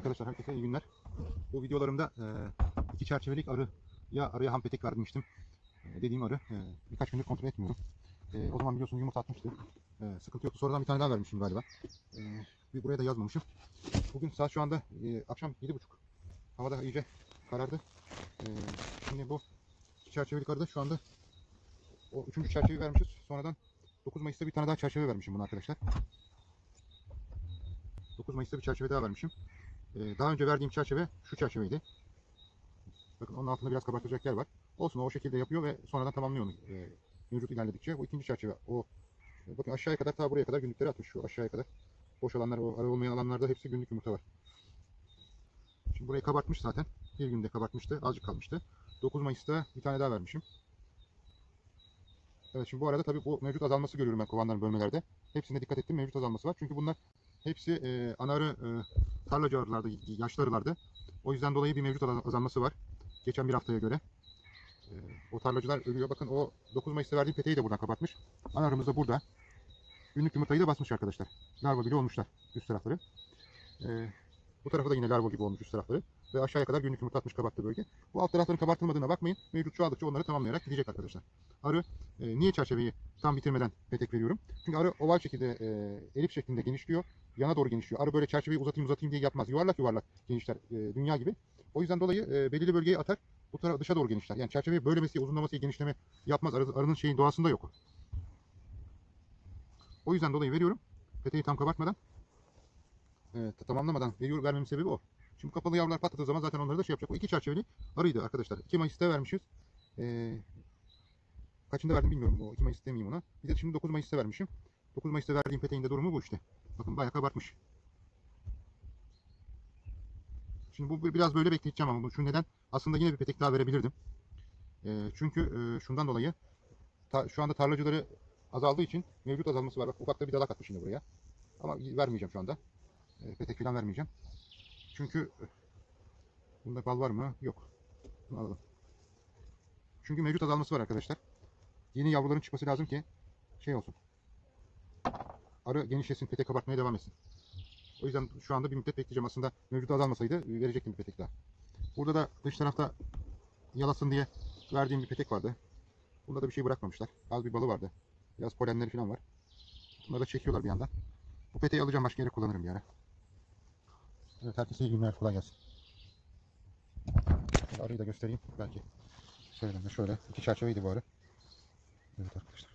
Arkadaşlar herkese iyi günler. Bu videolarımda e, iki çerçevelik arı ya arıya ham petek vermiştim. E, dediğim arı e, birkaç gündür kontrol etmiyorum. E, o zaman biliyorsunuz yumurta atmıştı. E, sıkıntı yoktu. Sonradan bir tane daha vermişim galiba. E, bir buraya da yazmamışım. Bugün saat şu anda e, akşam 7.30. Hava da iyice karardı. E, şimdi bu iki çerçevelik arıda şu anda o üçüncü çerçeveyi vermişiz. Sonradan 9 Mayıs'ta bir tane daha çerçeve vermişim bunu arkadaşlar. 9 Mayıs'ta bir çerçeve daha vermişim. Ee, daha önce verdiğim çerçeve şu çerçeveydi. Bakın onun altında biraz kabartacak yer var. Olsun o şekilde yapıyor ve sonradan tamamlıyor onu. Ee, mevcut ilerledikçe. O ikinci çerçeve. O e, bakın aşağıya kadar ta buraya kadar günlükleri atmış şu aşağıya kadar. Boş alanlar, o ara olmayan alanlarda hepsi günlük yumurta var. Şimdi burayı kabartmış zaten. Bir günde kabartmıştı. Azıcık kalmıştı. 9 Mayıs'ta bir tane daha vermişim. Evet şimdi bu arada tabii bu mevcut azalması görüyorum ben kovanların bölmelerde. Hepsine dikkat ettim mevcut azalması var. Çünkü bunlar hepsi e, ana arı e, tarlacı arılardı, yaşlı. O yüzden dolayı bir mevcut azal- azalması var. Geçen bir haftaya göre. E, o tarlacılar ölüyor. Bakın o 9 Mayıs'ta verdiğim peteği de buradan kapatmış. Ana arımız da burada. Günlük yumurtayı da basmış arkadaşlar. Larva bile olmuşlar üst tarafları. E, bu tarafa da yine larva gibi olmuş üst tarafları. Ve aşağıya kadar günlük yumurta atmış kabarttı bölge. Bu alt tarafların kabartılmadığına bakmayın. Mevcut çoğaldıkça onları tamamlayarak gidecek arkadaşlar. Arı e, niye çerçeveyi tam bitirmeden petek veriyorum? Çünkü arı oval şekilde e, elip şeklinde genişliyor. Yana doğru genişliyor. Arı böyle çerçeveyi uzatayım uzatayım diye yapmaz. Yuvarlak yuvarlak genişler e, dünya gibi. O yüzden dolayı e, belirli bölgeyi atar. Bu tarafa dışa doğru genişler. Yani çerçeveyi bölmesi, uzunlaması, genişleme yapmaz. Arı, arının şeyin doğasında yok. o. Yüzden dolayı veriyorum. Peteği tam kabartmadan. E, tamamlamadan veriyor, vermemin sebebi o. Şimdi kapalı yavrular patladığı zaman zaten onları da şey yapacak. O iki çerçeveli arıydı arkadaşlar. 2 Mayıs'ta vermişiz. E, kaçında verdim bilmiyorum. O 2 Mayıs demeyeyim ona. Bir de şimdi 9 Mayıs'ta vermişim. 9 Mayıs'ta verdiğim peteğin de durumu bu işte. Bakın bayağı kabartmış. Şimdi bu biraz böyle bekleyeceğim ama bu şu neden? Aslında yine bir petek daha verebilirdim. Ee, çünkü e, şundan dolayı ta- şu anda tarlacıları azaldığı için mevcut azalması var. Bak ufak da bir dalak atmış şimdi buraya. Ama vermeyeceğim şu anda. E, petek falan vermeyeceğim. Çünkü bunda bal var mı? Yok. Bunu alalım. Çünkü mevcut azalması var arkadaşlar. Yeni yavruların çıkması lazım ki şey olsun. Arı genişlesin, petek kabartmaya devam etsin. O yüzden şu anda bir müddet bekleyeceğim. Aslında mevcut azalmasaydı verecektim bir petek daha. Burada da dış tarafta yalasın diye verdiğim bir petek vardı. Bunda da bir şey bırakmamışlar. Az bir balı vardı. Biraz polenleri falan var. Bunları da çekiyorlar bir yandan. Bu peteği alacağım başka yere kullanırım bir ara. Evet herkese iyi günler. Kolay gelsin. Şöyle arıyı da göstereyim. Belki söylemem şöyle. iki çerçeveydi bu arı. Evet arkadaşlar.